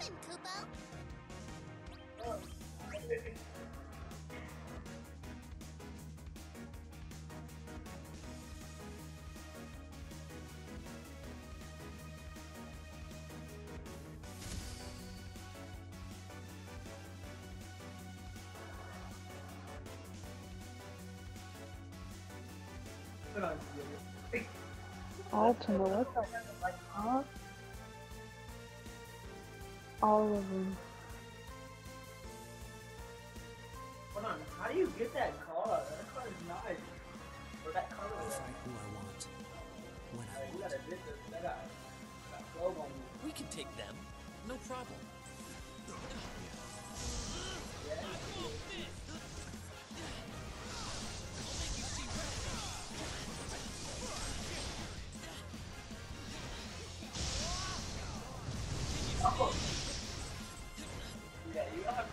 coming, Kupo. Ultima, what the fuck? All of them. Hold on, how do you get that car? That car is nice. Or that car is fight who I want. When I You want. gotta get this. That got, got on you. We can take them. No problem. Oh. Yeah, you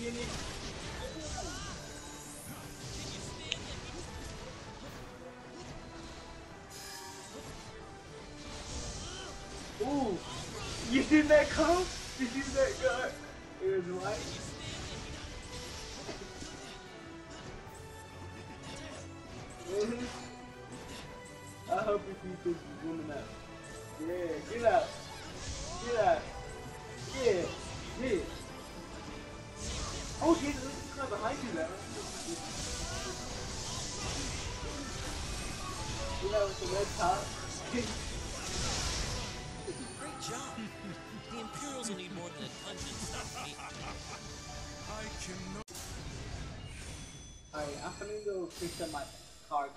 see? Ooh! You seen that? Did you see that car? It was white. You this woman out. Yeah, get out. Get out. Yeah, yeah. Oh, Jesus, this is of behind you now. You know, with the red top. Great job. the Imperials will need more than a dungeon stop. I can no Alright, I'm gonna go fix up my car.